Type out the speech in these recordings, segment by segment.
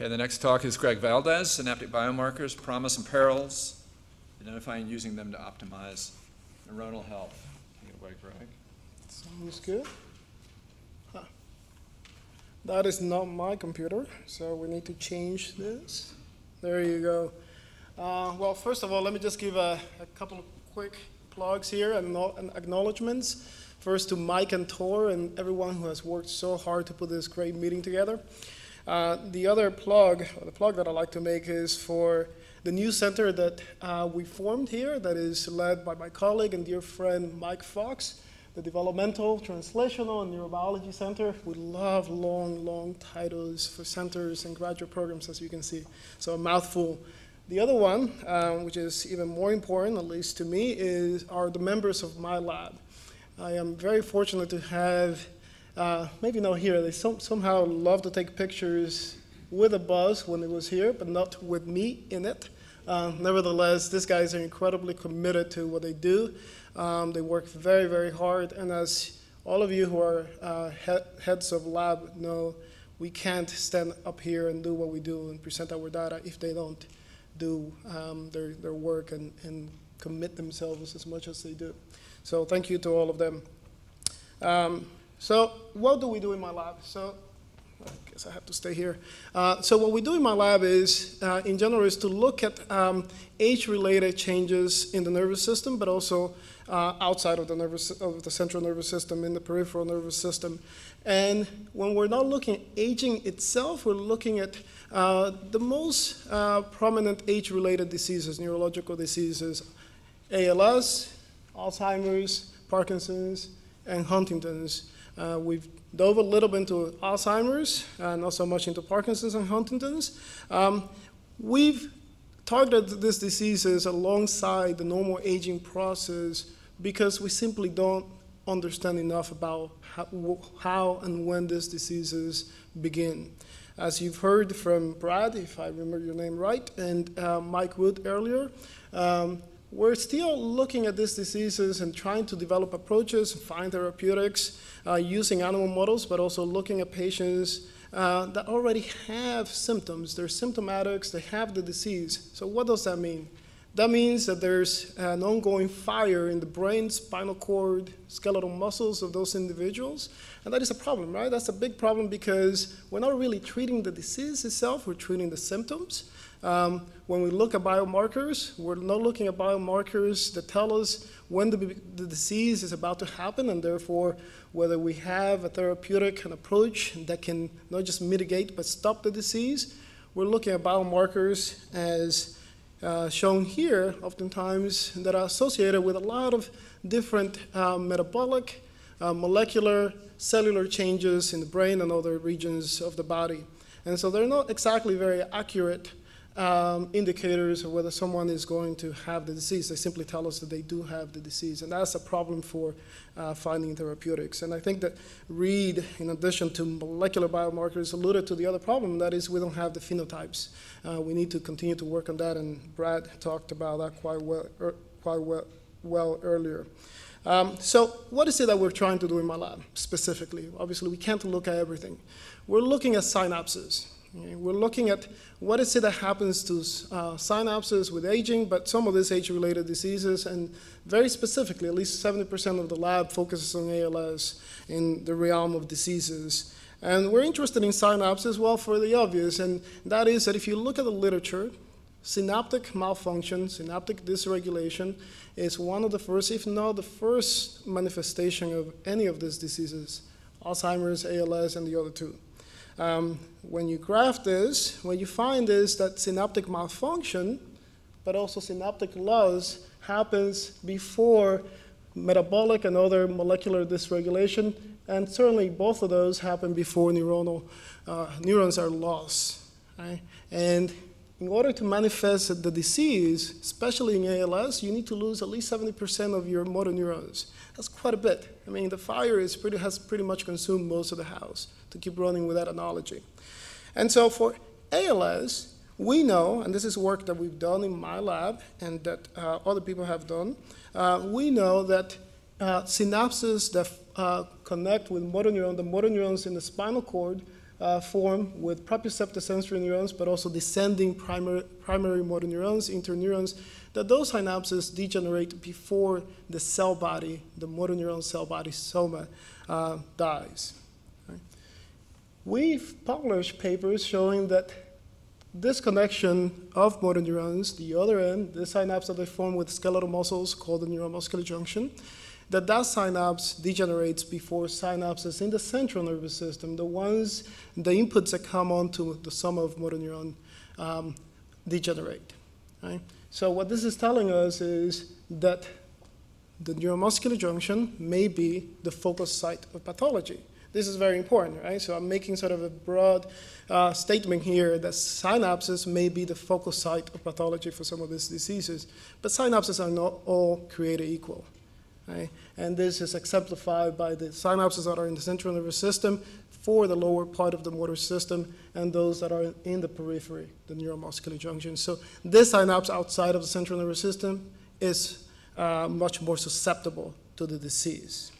Okay, the next talk is Greg Valdez, Synaptic Biomarkers, Promise and Perils, Identifying and Using Them to Optimize Neuronal Health. Take it away, Greg. Sounds good. Huh. That is not my computer, so we need to change this. There you go. Uh, well, first of all, let me just give a, a couple of quick plugs here and, and acknowledgements. First to Mike and Tor and everyone who has worked so hard to put this great meeting together. Uh, the other plug, the plug that I'd like to make is for the new center that uh, we formed here that is led by my colleague and dear friend Mike Fox, the Developmental, Translational, and Neurobiology Center. We love long, long titles for centers and graduate programs, as you can see. So a mouthful. The other one, um, which is even more important, at least to me, is are the members of my lab. I am very fortunate to have, uh, maybe not here, they some, somehow love to take pictures with a bus when it was here, but not with me in it. Uh, nevertheless, these guys are incredibly committed to what they do. Um, they work very, very hard, and as all of you who are uh, he- heads of lab know, we can't stand up here and do what we do and present our data if they don't do um, their, their work and, and commit themselves as much as they do. So thank you to all of them. Um, so what do we do in my lab? So I guess I have to stay here. Uh, so what we do in my lab is, uh, in general, is to look at um, age-related changes in the nervous system, but also uh, outside of the nervous of the central nervous system, in the peripheral nervous system. And when we're not looking at aging itself, we're looking at uh, the most uh, prominent age-related diseases, neurological diseases, ALS, Alzheimer's, Parkinson's, and Huntington's. Uh, we've dove a little bit into Alzheimer's, uh, not so much into Parkinson's and Huntington's. Um, we've targeted these diseases alongside the normal aging process because we simply don't understand enough about how, how and when these diseases begin. As you've heard from Brad, if I remember your name right, and uh, Mike Wood earlier, um, we're still looking at these diseases and trying to develop approaches, find therapeutics uh, using animal models, but also looking at patients uh, that already have symptoms. They're symptomatics, they have the disease. So, what does that mean? That means that there's an ongoing fire in the brain, spinal cord, skeletal muscles of those individuals. And that is a problem, right? That's a big problem because we're not really treating the disease itself, we're treating the symptoms. Um, when we look at biomarkers, we're not looking at biomarkers that tell us when the, the disease is about to happen, and therefore whether we have a therapeutic an approach that can not just mitigate but stop the disease. We're looking at biomarkers as uh, shown here, oftentimes that are associated with a lot of different uh, metabolic, uh, molecular, cellular changes in the brain and other regions of the body. And so they're not exactly very accurate um, indicators of whether someone is going to have the disease. They simply tell us that they do have the disease, and that's a problem for uh, finding therapeutics. And I think that Reed, in addition to molecular biomarkers, alluded to the other problem, that is we don't have the phenotypes. Uh, we need to continue to work on that, and Brad talked about that quite well, er, quite well, well earlier. Um, so, what is it that we're trying to do in my lab specifically? Obviously, we can't look at everything. We're looking at synapses. Okay, We're looking at what is it that happens to uh, synapses with aging, but some of these age-related diseases, and very specifically, at least 70% of the lab focuses on ALS in the realm of diseases. And we're interested in synapses, well, for the obvious, and that is that if you look at the literature, synaptic malfunction, synaptic dysregulation, is one of the first, if not the first, manifestation of any of these diseases Alzheimer's, ALS, and the other two. Um, when you graph this, what you find is that synaptic malfunction, but also synaptic loss, happens before metabolic and other molecular dysregulation, and certainly both of those happen before neuronal uh, neurons are lost. Right? And in order to manifest the disease, especially in ALS, you need to lose at least 70% of your motor neurons. That's quite a bit. I mean, the fire is pretty, has pretty much consumed most of the house, to keep running with that analogy. And so for ALS, we know, and this is work that we've done in my lab and that uh, other people have done, uh, we know that uh, synapses that uh, connect with motor neurons, the motor neurons in the spinal cord, uh, form with proprioceptive sensory neurons, but also descending primary, primary motor neurons, interneurons, that those synapses degenerate before the cell body, the motor neuron cell body soma, uh, dies. Right? We've published papers showing that this connection of motor neurons, the other end, the synapse that they form with skeletal muscles called the neuromuscular junction, that that synapse degenerates before synapses in the central nervous system, the ones, the inputs that come onto the soma of motor neuron um, degenerate. Right? So what this is telling us is that the neuromuscular junction may be the focus site of pathology. This is very important, right? So I'm making sort of a broad uh, statement here that synapses may be the focal site of pathology for some of these diseases, but synapses are not all created equal. Right? And this is exemplified by the synapses that are in the central nervous system for the lower part of the motor system and those that are in the periphery, the neuromuscular junction. So this synapse outside of the central nervous system is uh, much more susceptible to the disease.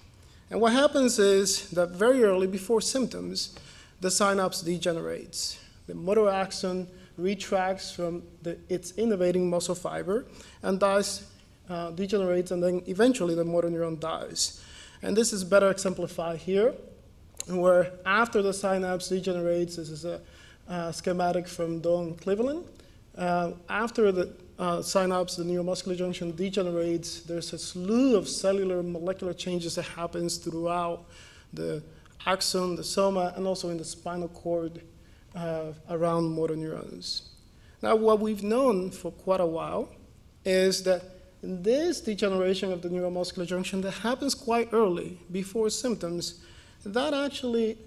And what happens is that very early before symptoms, the synapse degenerates. The motor axon retracts from the, its innervating muscle fiber and dies, uh, degenerates, and then eventually the motor neuron dies. And this is better exemplified here, where after the synapse degenerates, this is a, a schematic from Don Cleveland. Uh, after the uh, synapse, the neuromuscular junction degenerates, there's a slew of cellular molecular changes that happens throughout the axon, the soma, and also in the spinal cord uh, around motor neurons. Now, what we've known for quite a while is that this degeneration of the neuromuscular junction that happens quite early, before symptoms, that actually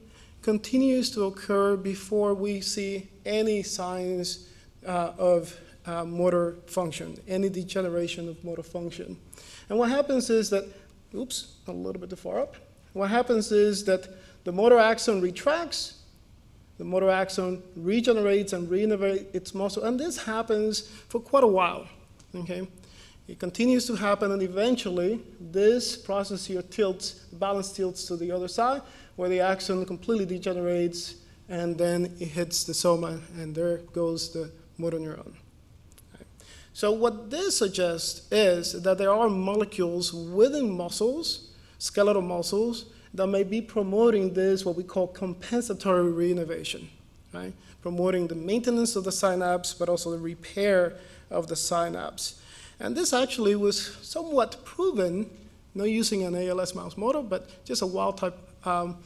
continues to occur before we see any signs uh, of uh, motor function, any degeneration of motor function. And what happens is that, oops, a little bit too far up. What happens is that the motor axon retracts, the motor axon regenerates and reinnervates its muscle, and this happens for quite a while. Okay, it continues to happen, and eventually this process here tilts, balance tilts to the other side, where the axon completely degenerates, and then it hits the soma, and there goes the motor neuron. So what this suggests is that there are molecules within muscles, skeletal muscles, that may be promoting this, what we call compensatory reinnervation, right? Promoting the maintenance of the synapse, but also the repair of the synapse. And this actually was somewhat proven, not using an ALS mouse model, but just a wild type um,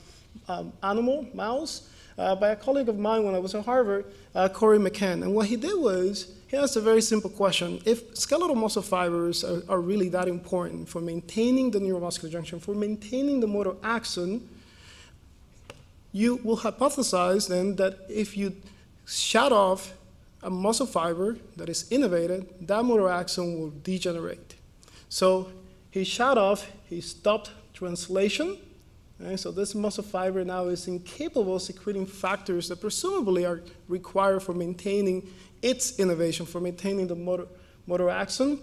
um, animal, mouse, uh, by a colleague of mine when I was at Harvard, uh, Corey McCann. And what he did was he asked a very simple question. If skeletal muscle fibers are, are really that important for maintaining the neuromuscular junction, for maintaining the motor axon, you will hypothesize then that if you shut off a muscle fiber that is innervated, that motor axon will degenerate. So he shut off, he stopped translation, Right? So this muscle fiber now is incapable of secreting factors that presumably are required for maintaining its innervation, for maintaining the motor, motor axon.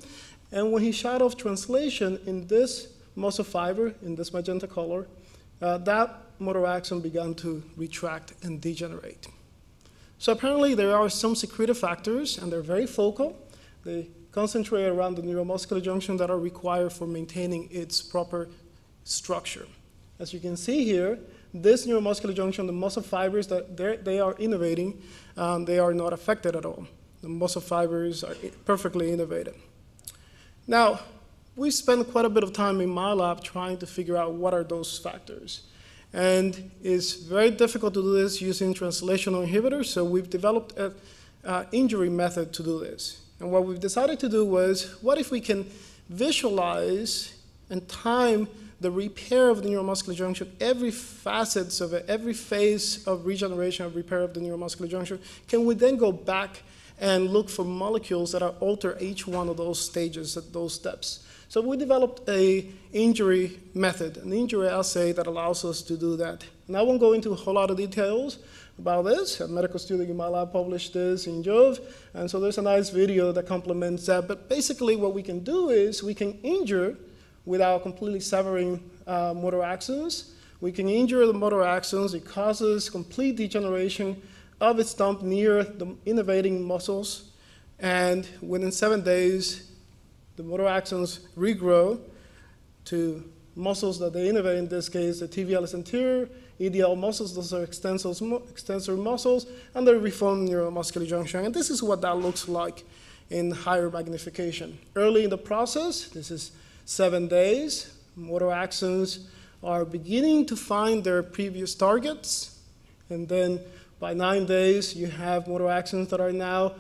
And when he shut off translation in this muscle fiber, in this magenta color, uh, that motor axon began to retract and degenerate. So apparently there are some secreted factors, and they're very focal. They concentrate around the neuromuscular junction that are required for maintaining its proper structure. As you can see here, this neuromuscular junction, the muscle fibers that they are innervating, um, they are not affected at all. The muscle fibers are perfectly innervated. Now, we spent quite a bit of time in my lab trying to figure out what are those factors. And it's very difficult to do this using translational inhibitors, so we've developed an uh, injury method to do this. And what we've decided to do was, what if we can visualize and time the repair of the neuromuscular junction, every facets of it, every phase of regeneration of repair of the neuromuscular junction, can we then go back and look for molecules that are alter each one of those stages at those steps? So we developed a injury method, an injury assay that allows us to do that. And I won't go into a whole lot of details about this. A medical student in my lab published this in JoVE, and so there's a nice video that complements that. But basically what we can do is we can injure without completely severing uh, motor axons, we can injure the motor axons. It causes complete degeneration of its stump near the innervating muscles. And within seven days, the motor axons regrow to muscles that they innervate, in this case, the tibialis anterior, EDL muscles, those are extensor muscles, and the reform neuromuscular junction. And this is what that looks like in higher magnification. Early in the process, this is seven days, motor axons are beginning to find their previous targets, and then by nine days, you have motor axons that are now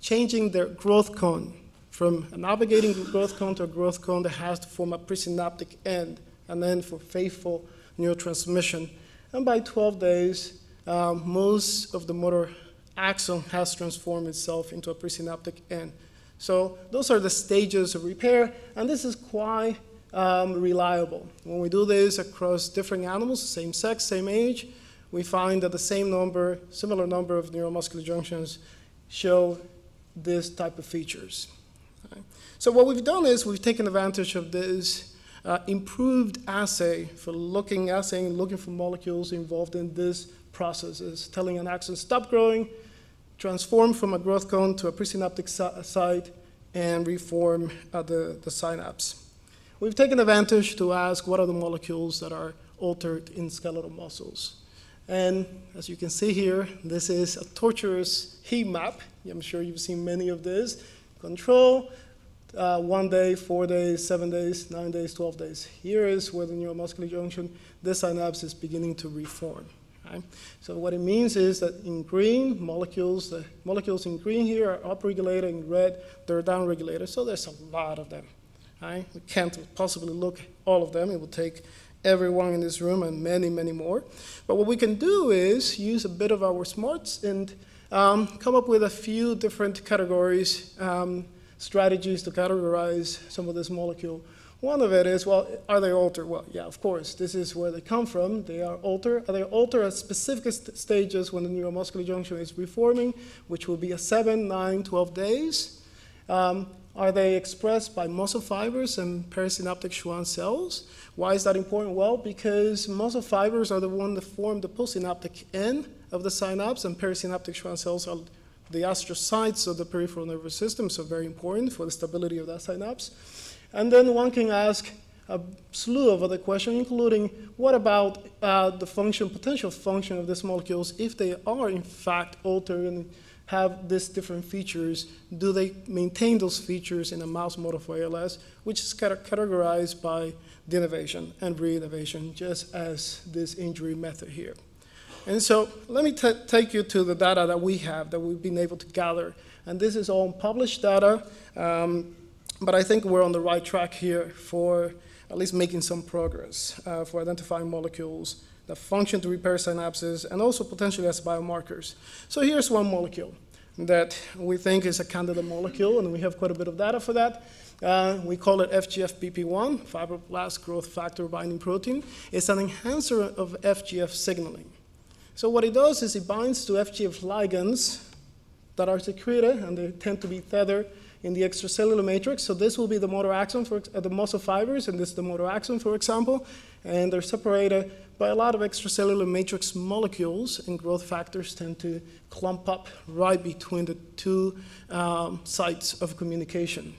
changing their growth cone from a navigating growth cone to a growth cone that has to form a presynaptic end, and then for faithful neurotransmission. And by 12 days, um, most of the motor axon has transformed itself into a presynaptic end. So those are the stages of repair, and this is quite um, reliable. When we do this across different animals, same sex, same age, we find that the same number, similar number of neuromuscular junctions show this type of features. Okay. So what we've done is we've taken advantage of this uh, improved assay for looking, assaying, looking for molecules involved in this process. Is telling an axon stop growing, transform from a growth cone to a presynaptic site, and reform uh, the, the synapse. We've taken advantage to ask what are the molecules that are altered in skeletal muscles. And as you can see here, this is a tortuous heat map. I'm sure you've seen many of this. Control, uh, one day, four days, seven days, nine days, 12 days. Here is where the neuromuscular junction, this synapse is beginning to reform. Right? So what it means is that in green, molecules, the molecules in green here are upregulated, in red, they're downregulated. So there's a lot of them. Right? We can't possibly look all of them. It would take everyone in this room and many, many more. But what we can do is use a bit of our smarts and um, come up with a few different categories, um, strategies to categorize some of this molecule. One of it is, well, are they altered? Well, yeah, of course. This is where they come from. They are altered. Are they altered at specific st stages when the neuromuscular junction is reforming, which will be a 7, 9, 12 days? Um, are they expressed by muscle fibers and perisynaptic Schwann cells? Why is that important? Well, because muscle fibers are the one that form the postsynaptic end of the synapse, and perisynaptic Schwann cells are the astrocytes of the peripheral nervous system, so very important for the stability of that synapse. And then one can ask a slew of other questions, including what about uh, the function, potential function of these molecules if they are in fact altered and have these different features? Do they maintain those features in a mouse model for ALS, which is categorized by denervation and reinnervation, just as this injury method here. And so let me take you to the data that we have, that we've been able to gather. And this is all published data, um, but I think we're on the right track here for at least making some progress uh, for identifying molecules that function to repair synapses and also potentially as biomarkers. So here's one molecule that we think is a candidate molecule, and we have quite a bit of data for that. Uh, we call it FGFBP1, fibroblast growth factor binding protein. It's an enhancer of FGF signaling. So what it does is it binds to FGF ligands that are secreted, and they tend to be tethered in the extracellular matrix. So this will be the motor axon for uh, the muscle fibers, and this is the motor axon, for example. And they're separated by a lot of extracellular matrix molecules, and growth factors tend to clump up right between the two um, sites of communication.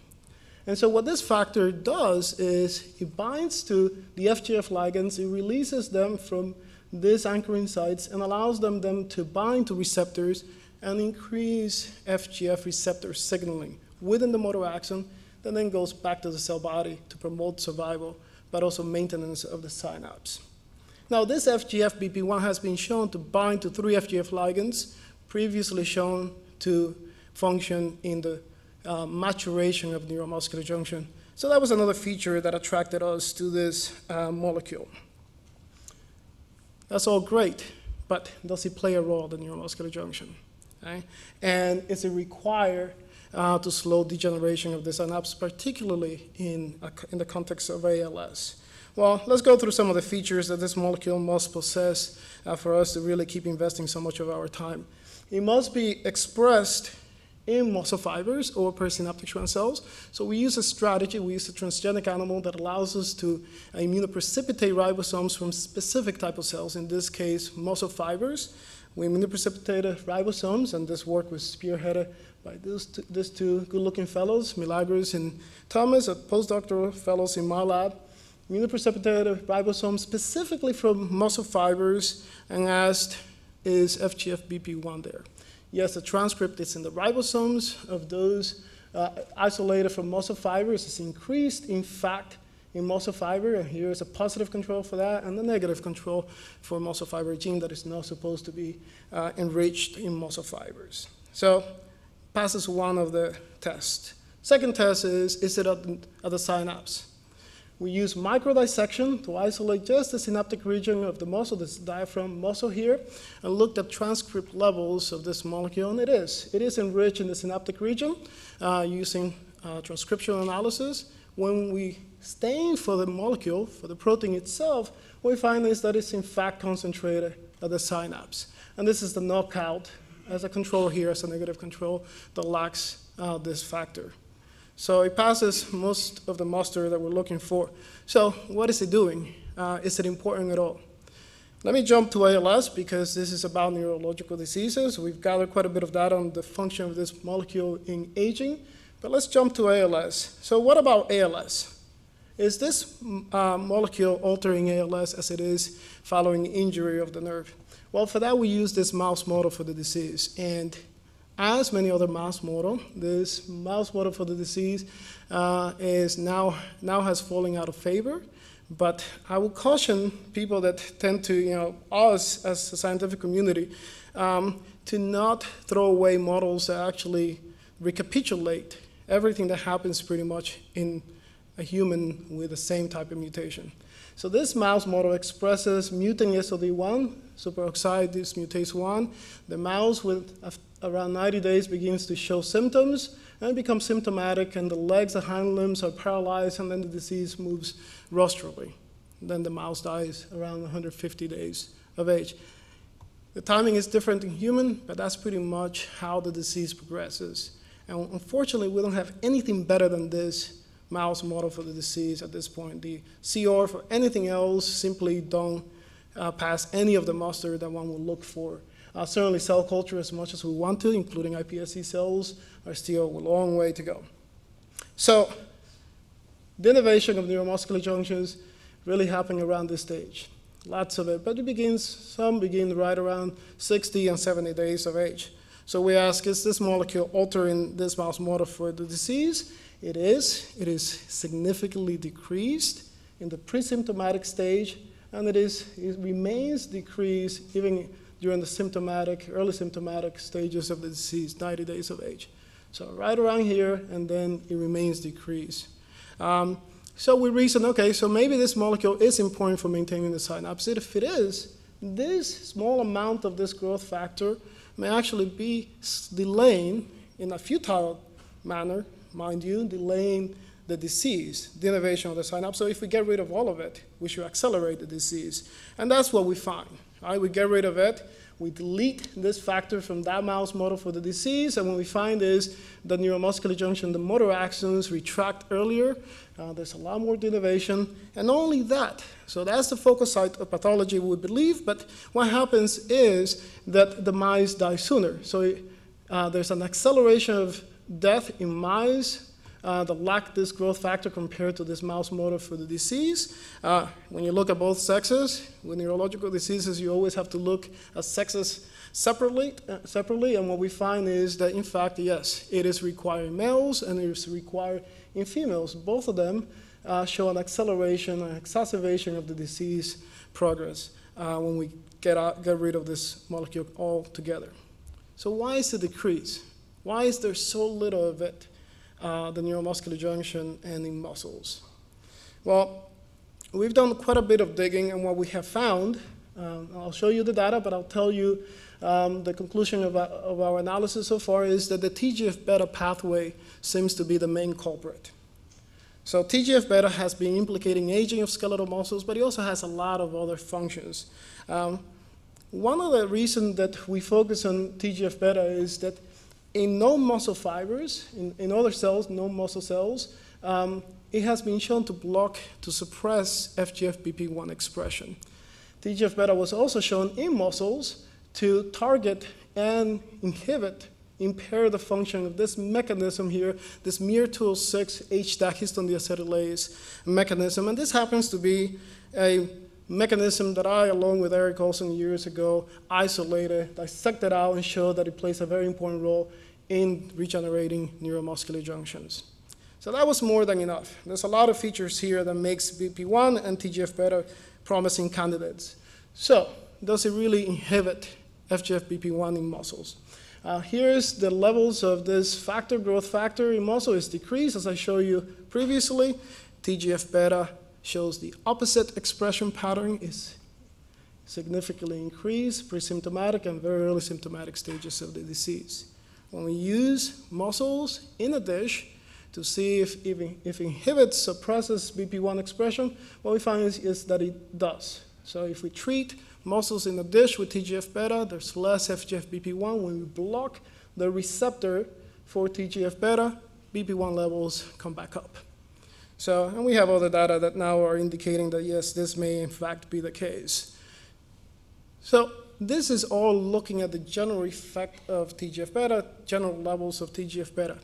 And so what this factor does is it binds to the FGF ligands, it releases them from these anchoring sites and allows them, them to bind to receptors and increase FGF receptor signaling within the motor axon that then goes back to the cell body to promote survival, but also maintenance of the synapse. Now, this FGF-BP1 has been shown to bind to three FGF ligands, previously shown to function in the uh, maturation of neuromuscular junction. So that was another feature that attracted us to this uh, molecule. That's all great, but does it play a role in the neuromuscular junction? Okay? And is it required uh, to slow degeneration of the synapse, particularly in, in the context of ALS? Well, let's go through some of the features that this molecule must possess uh, for us to really keep investing so much of our time. It must be expressed in muscle fibers or perisynaptic Schwann cells. So we use a strategy, we use a transgenic animal that allows us to uh, immunoprecipitate ribosomes from specific type of cells, in this case, muscle fibers. We immunoprecipitated ribosomes, and this work was spearheaded by these two, these two good-looking fellows, Milagros and Thomas, a postdoctoral fellows in my lab. Immunoprecipitated ribosomes specifically from muscle fibers and asked, is FGFBP1 there? Yes, the transcript is in the ribosomes of those uh, isolated from muscle fibers. It's increased, in fact, in muscle fiber, and here is a positive control for that, and the negative control for muscle fiber gene that is not supposed to be uh, enriched in muscle fibers. So passes one of the tests. Second test is, is it at the synapse? We use microdissection to isolate just the synaptic region of the muscle, this diaphragm muscle here, and looked at transcript levels of this molecule, and it is. It is enriched in the synaptic region uh, using uh, transcriptional analysis. When we stain for the molecule, for the protein itself, what we find is that it's in fact concentrated at the synapse. And this is the knockout as a control here, as a negative control, that lacks uh, this factor. So it passes most of the muster that we're looking for. So what is it doing? Uh, is it important at all? Let me jump to ALS because this is about neurological diseases. We've gathered quite a bit of data on the function of this molecule in aging, but let's jump to ALS. So what about ALS? Is this uh, molecule altering ALS as it is following injury of the nerve? Well, for that we use this mouse model for the disease. And as many other mouse model, this mouse model for the disease uh, is now, now has fallen out of favor. But I will caution people that tend to, you know, us as a scientific community, um, to not throw away models that actually recapitulate everything that happens pretty much in a human with the same type of mutation. So this mouse model expresses mutant SOD1, superoxide dismutase 1. The mouse with around 90 days begins to show symptoms and becomes symptomatic, and the legs and hind limbs are paralyzed, and then the disease moves rostrally. Then the mouse dies around 150 days of age. The timing is different in human, but that's pretty much how the disease progresses. And unfortunately, we don't have anything better than this mouse model for the disease at this point. The CR for anything else simply don't uh, pass any of the muster that one would look for. Uh, certainly cell culture as much as we want to, including iPSC cells, are still a long way to go. So the innovation of neuromuscular junctions really happening around this stage. Lots of it, but it begins, some begin right around 60 and 70 days of age. So we ask, is this molecule altering this mouse model for the disease? It is. It is significantly decreased in the pre-symptomatic stage, and it, is, it remains decreased even during the symptomatic, early symptomatic stages of the disease, 90 days of age. So right around here, and then it remains decreased. Um, so we reason, okay, so maybe this molecule is important for maintaining the synapse. If it is, this small amount of this growth factor may actually be delaying in a futile manner mind you, delaying the disease, the innervation of the synapse. So if we get rid of all of it, we should accelerate the disease. And that's what we find. Right? We get rid of it, we delete this factor from that mouse model for the disease, and what we find is the neuromuscular junction, the motor axons retract earlier. Uh, there's a lot more denervation, and not only that, so that's the focal site of pathology we believe, but what happens is that the mice die sooner. So uh, there's an acceleration of death in mice uh, that lack this growth factor compared to this mouse model for the disease. Uh, when you look at both sexes, with neurological diseases, you always have to look at sexes separately, uh, separately. And what we find is that, in fact, yes, it is required in males and it is required in females. Both of them uh, show an acceleration, an exacerbation of the disease progress uh, when we get, out, get rid of this molecule altogether. So why is the decrease? Why is there so little of it, uh, the neuromuscular junction and in muscles? Well, we've done quite a bit of digging, and what we have found, um, I'll show you the data, but I'll tell you um, the conclusion of our, of our analysis so far is that the TGF-beta pathway seems to be the main culprit. So TGF-beta has been implicating aging of skeletal muscles, but it also has a lot of other functions. Um, one of the reasons that we focus on TGF-beta is that in non-muscle fibers, in, in other cells, non-muscle cells, um, it has been shown to block, to suppress FGFBP1 expression. TGF-beta was also shown in muscles to target and inhibit, impair the function of this mechanism here, this miR-206 HDAC histone deacetylase mechanism. And this happens to be a mechanism that I, along with Eric Olson years ago, isolated, dissected out, and showed that it plays a very important role in regenerating neuromuscular junctions. So that was more than enough. There's a lot of features here that makes BP1 and TGF-beta promising candidates. So does it really inhibit FGF-BP1 in muscles? Uh, here's the levels of this factor, growth factor in muscle is decreased, as I showed you previously. TGF-beta shows the opposite expression pattern is significantly increased, pre-symptomatic and very early symptomatic stages of the disease. When we use muscles in a dish to see if, if, if inhibits suppresses BP1 expression, what we find is, is that it does. So if we treat muscles in a dish with TGF-beta, there's less FGF-BP1. When we block the receptor for TGF-beta, BP1 levels come back up. So, and we have other data that now are indicating that yes, this may in fact be the case. So this is all looking at the general effect of TGF-beta, general levels of TGF-beta.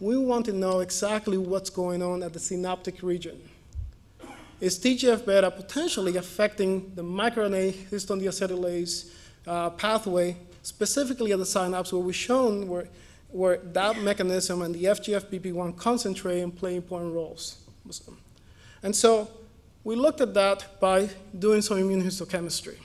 We want to know exactly what's going on at the synaptic region. Is TGF-beta potentially affecting the microRNA histone deacetylase uh, pathway, specifically at the synapse where we've shown where, where that mechanism and the FGF-BP1 concentrate and play important roles? And so we looked at that by doing some immunohistochemistry.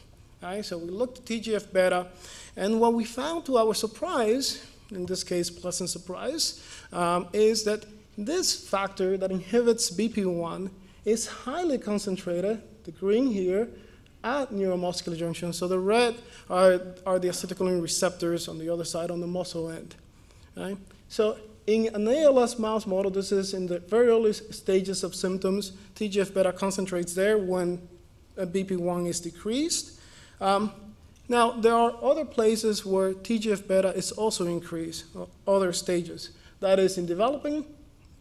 Right? So we looked at TGF beta, and what we found to our surprise, in this case, pleasant surprise, um, is that this factor that inhibits BP1 is highly concentrated, the green here, at neuromuscular junction. So the red are, are the acetylcholine receptors on the other side, on the muscle end. Right? So in an ALS mouse model, this is in the very early stages of symptoms. TGF-beta concentrates there when BP1 is decreased. Um, now, there are other places where TGF-beta is also increased, other stages. That is in developing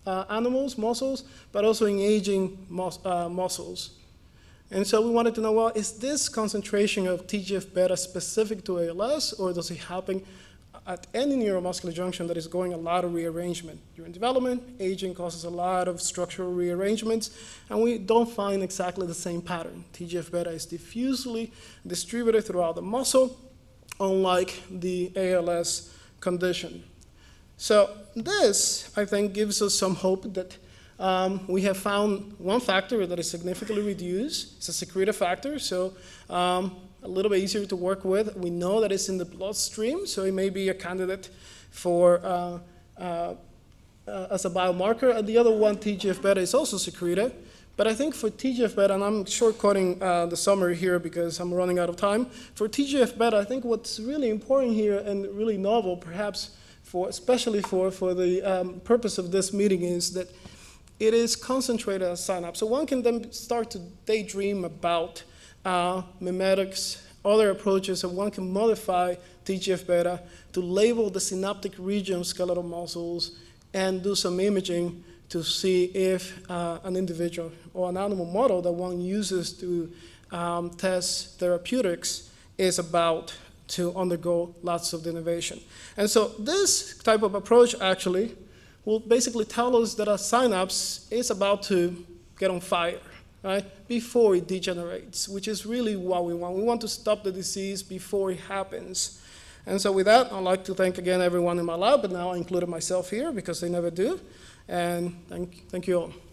uh, animals, muscles, but also in aging mus uh, muscles. And so we wanted to know, well, is this concentration of TGF-beta specific to ALS, or does it happen at any neuromuscular junction that is going a lot of rearrangement. During development, aging causes a lot of structural rearrangements, and we don't find exactly the same pattern. TGF-beta is diffusely distributed throughout the muscle, unlike the ALS condition. So this, I think, gives us some hope that um, we have found one factor that is significantly reduced. It's a secretor factor, so um, a little bit easier to work with. We know that it's in the bloodstream, so it may be a candidate for uh, uh, uh, as a biomarker. And the other one, TGF-beta, is also secreted. But I think for TGF-beta, and I'm shortcutting uh, the summary here because I'm running out of time. For TGF-beta, I think what's really important here and really novel, perhaps for especially for for the um, purpose of this meeting, is that it is concentrated at synapse. So one can then start to daydream about uh, mimetics, other approaches, and one can modify TGF-beta to label the synaptic region of skeletal muscles and do some imaging to see if uh, an individual or an animal model that one uses to um, test therapeutics is about to undergo lots of innovation. And so this type of approach actually will basically tell us that a synapse is about to get on fire right, before it degenerates, which is really what we want. We want to stop the disease before it happens. And so with that, I'd like to thank again everyone in my lab, but now I included myself here because they never do. And thank, thank you all.